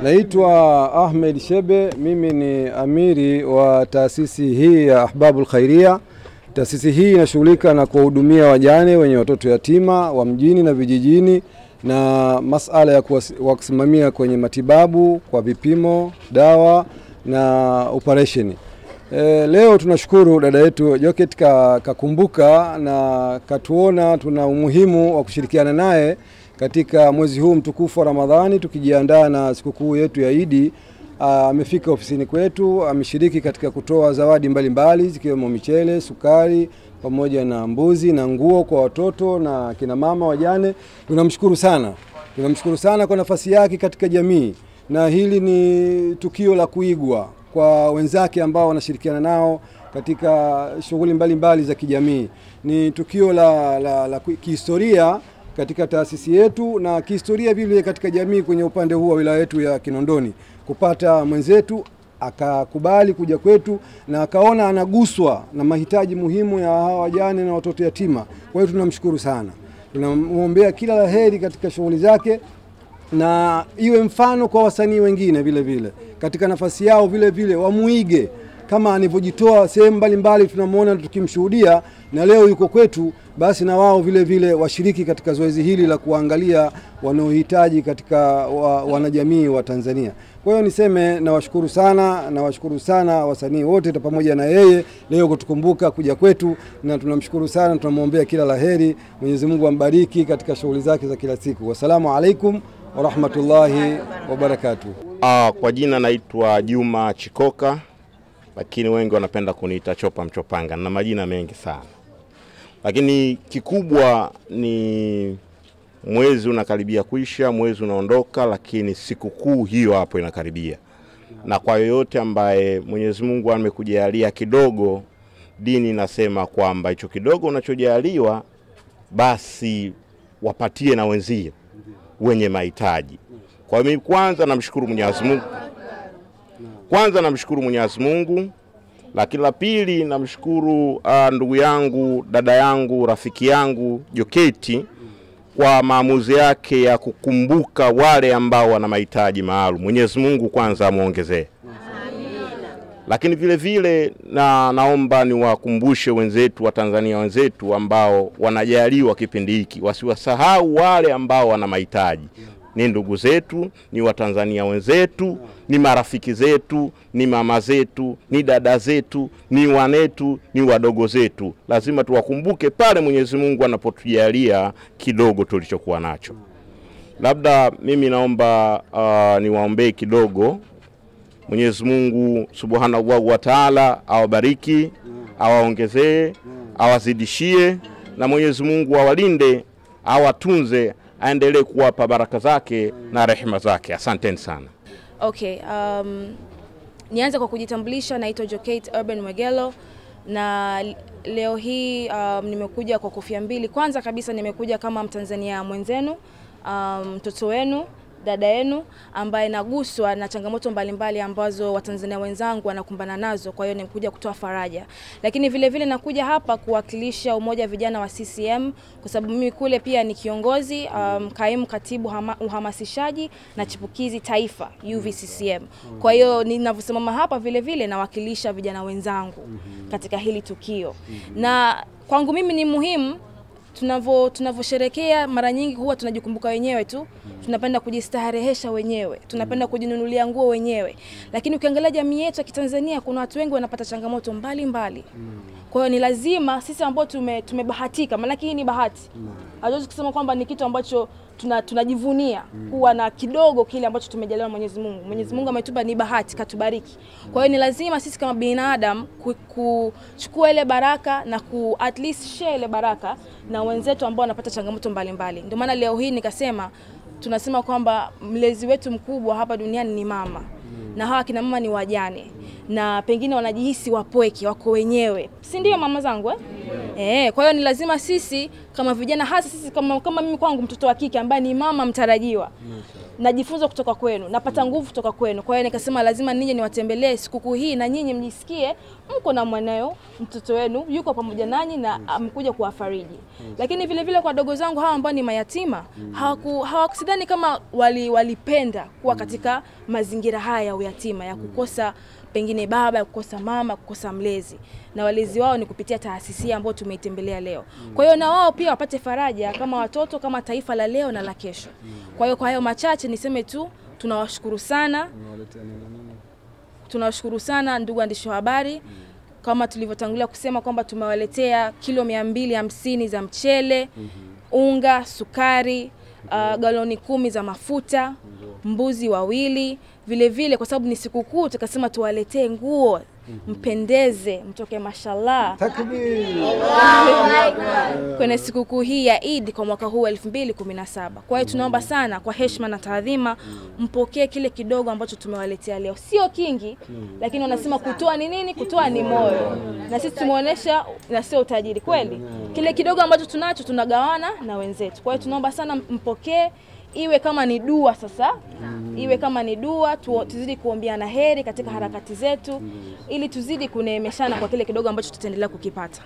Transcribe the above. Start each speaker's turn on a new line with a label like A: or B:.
A: Naitwa Ahmed Shebe, mimi ni amiri wa taasisi hii ya Ahbabul Khairia. Taasisi hii inashughulika na kuwahudumia wajane wenye watoto yatima wa mjini na vijijini na masala ya kuwasimamia kwenye matibabu kwa vipimo, dawa na operesheni. E, leo tunashukuru dada yetu Joket kakumbuka na katuona tuna umuhimu wa kushirikiana naye katika mwezi huu mtukufu wa Ramadhani tukijiandaa na sikukuu yetu ya Idi. Amefika ofisini kwetu, ameshiriki katika kutoa zawadi mbalimbali zikiwemo michele, sukari pamoja na mbuzi na nguo kwa watoto na kina mama wajane. Tunamshukuru sana, tunamshukuru sana kwa nafasi yake katika jamii, na hili ni tukio la kuigwa kwa wenzake ambao wanashirikiana nao katika shughuli mbalimbali za kijamii. Ni tukio la, la, la kihistoria katika taasisi yetu na kihistoria vile katika jamii kwenye upande huu wa wilaya yetu ya Kinondoni, kupata mwenzetu akakubali kuja kwetu na akaona anaguswa na mahitaji muhimu ya hawa wajane na watoto yatima. Kwa hiyo tunamshukuru sana, tunamwombea kila la heri katika shughuli zake na iwe mfano kwa wasanii wengine vile vile. Katika nafasi yao vile vile wamuige kama anivyojitoa sehemu mbalimbali, tunamwona tukimshuhudia, na leo yuko kwetu, basi na wao vile vile washiriki katika zoezi hili la kuangalia wanaohitaji katika wa, wanajamii wa Tanzania. Kwa hiyo niseme nawashukuru sana, nawashukuru sana wasanii wote pamoja na yeye leo kutukumbuka kuja kwetu, na tunamshukuru sana, tunamwombea kila la heri. Mwenyezi Mungu ambariki katika shughuli zake za kila siku. Wassalamu alaikum warahmatullahi wabarakatuh.
B: Ah, kwa jina naitwa Juma Chikoka lakini wengi wanapenda kuniita Chopa Mchopanga na majina mengi sana, lakini kikubwa ni mwezi unakaribia kuisha, mwezi unaondoka, lakini sikukuu hiyo hapo inakaribia, na kwa yoyote ambaye Mwenyezi Mungu amekujalia kidogo, dini inasema kwamba hicho kidogo unachojaliwa basi wapatie na wenzie wenye mahitaji. Kwa hiyo mimi kwanza namshukuru Mwenyezi Mungu kwanza namshukuru Mwenyezi Mungu, lakini la pili namshukuru uh, ndugu yangu dada yangu rafiki yangu Joketi kwa maamuzi yake ya kukumbuka wale ambao wana mahitaji maalum. Mwenyezi Mungu kwanza amwongezee. Lakini vile vile na naomba niwakumbushe wenzetu wa Tanzania wenzetu ambao wanajaliwa kipindi hiki wasiwasahau wale ambao wana mahitaji ni ndugu zetu, ni Watanzania wenzetu, ni marafiki zetu, ni mama zetu, ni dada zetu, ni wanetu, ni wadogo zetu. Lazima tuwakumbuke pale Mwenyezi Mungu anapotujalia kidogo tulichokuwa nacho. Labda mimi naomba uh, niwaombee kidogo. Mwenyezi Mungu Subhanahu wa Ta'ala awabariki, awaongezee, awazidishie na Mwenyezi Mungu awalinde, awatunze aendelee kuwapa baraka zake na rehema zake. Asanteni sana.
C: Okay, um, nianze kwa kujitambulisha, naitwa Jokate Urban Mwegelo na leo hii um, nimekuja kwa kofia mbili. Kwanza kabisa nimekuja kama Mtanzania mwenzenu, mtoto um, wenu dada yenu ambaye naguswa na changamoto mbalimbali mbali ambazo Watanzania wenzangu wanakumbana nazo. Kwa hiyo nimekuja kutoa faraja, lakini vile vile nakuja hapa kuwakilisha umoja wa vijana wa CCM kwa sababu mimi kule pia ni kiongozi um, kaimu katibu hama, uhamasishaji na chipukizi taifa UVCCM. Kwa hiyo ninavyosimama hapa vile vile nawakilisha vijana wenzangu katika hili tukio, na kwangu mimi ni muhimu tunavyo tunavyosherekea mara nyingi huwa tunajikumbuka wenyewe tu, tunapenda kujistarehesha wenyewe, tunapenda kujinunulia nguo wenyewe, lakini ukiangalia jamii yetu ya Kitanzania kuna watu wengi wanapata changamoto mbalimbali. Kwa hiyo ni lazima sisi ambao tume, tumebahatika, maanake hii ni bahati, hatuwezi kusema kwamba ni kitu ambacho tuna, tunajivunia kuwa na kidogo kile ambacho tumejaliwa na Mwenyezi Mungu. Mwenyezi Mungu ametupa ni bahati, katubariki. Kwa hiyo ni lazima sisi kama binadamu kuchukua ile baraka na ku at least share ile baraka na wenzetu ambao wanapata changamoto mbalimbali. Ndio maana leo hii nikasema tunasema kwamba mlezi wetu mkubwa hapa duniani ni mama na hawa kina mama ni wajane. na pengine wanajihisi wapweke, wako wenyewe, si ndio mama zangu eh? Eh, kwa hiyo ni lazima sisi kama vijana, hasa sisi kama, kama mimi kwangu mtoto wa kike ambaye ni mama mtarajiwa najifunza kutoka kwenu, napata nguvu kutoka kwenu. Kwa hiyo nikasema lazima nije niwatembelee sikukuu hii na nyinyi mjisikie mko na mwanao, mtoto wenu yuko pamoja nanyi na amekuja kuwafariji. Lakini vile vile kwa dogo zangu hawa ambao ni mayatima hawaku hawakusidhani kama wali, walipenda kuwa katika mazingira haya ya uyatima ya kukosa pengine baba, ya kukosa mama, kukosa mlezi, na walezi wao ni kupitia taasisi ambayo tumeitembelea leo. Kwa hiyo na wao pia wapate faraja kama watoto, kama taifa la leo na la kesho. Kwa hiyo kwa hayo machache niseme tu tunawashukuru sana, tunawashukuru sana ndugu waandishi wa habari. Kama tulivyotangulia kusema kwamba tumewaletea kilo mia mbili hamsini za mchele, unga, sukari, uh, galoni kumi za mafuta, mbuzi wawili. Vile vile kwa sababu ni sikukuu, tukasema tuwaletee nguo mpendeze, mtoke mashallah
A: Takbir.
C: kwenye sikukuu hii ya Eid kwa mwaka huu 2017. Kwa hiyo tunaomba sana kwa heshima na taadhima mpokee kile kidogo ambacho tumewaletea leo. Sio kingi, lakini wanasema kutoa ni nini? Kutoa ni moyo, na sisi tumeonyesha na sio utajiri kweli. Kile kidogo ambacho tunacho tunagawana na wenzetu. Kwa hiyo tunaomba sana mpokee iwe kama ni dua sasa, mm. iwe kama ni dua tu, tuzidi kuombeana heri katika harakati zetu, mm. ili tuzidi kuneemeshana kwa kile kidogo ambacho tutaendelea kukipata.